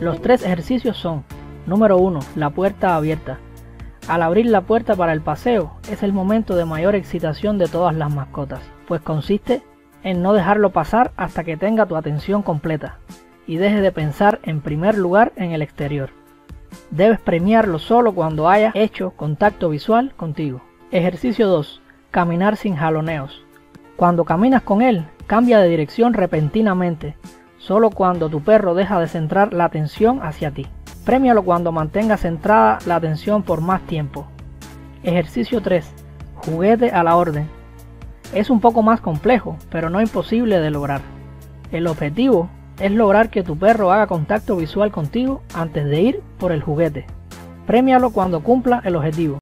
Los tres ejercicios son, número 1, la puerta abierta. Al abrir la puerta para el paseo es el momento de mayor excitación de todas las mascotas, pues consiste en no dejarlo pasar hasta que tenga tu atención completa y deje de pensar en primer lugar en el exterior. Debes premiarlo solo cuando haya hecho contacto visual contigo. Ejercicio 2. Caminar sin jaloneos. Cuando caminas con él, cambia de dirección repentinamente, solo cuando tu perro deja de centrar la atención hacia ti. Premialo cuando mantenga centrada la atención por más tiempo. Ejercicio 3. Juguete a la orden. Es un poco más complejo, pero no imposible de lograr. El objetivo es lograr que tu perro haga contacto visual contigo antes de ir por el juguete. Premialo cuando cumpla el objetivo.